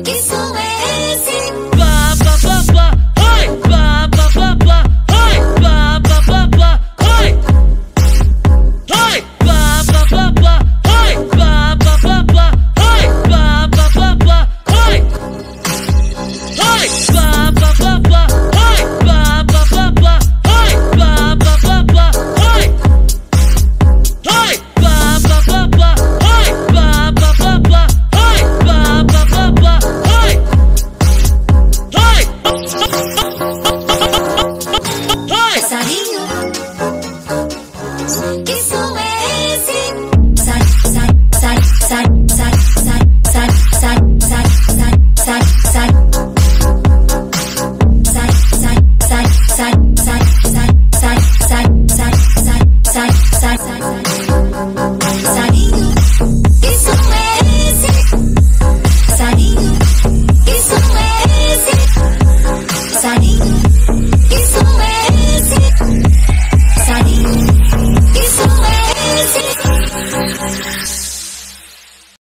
que Passarinho,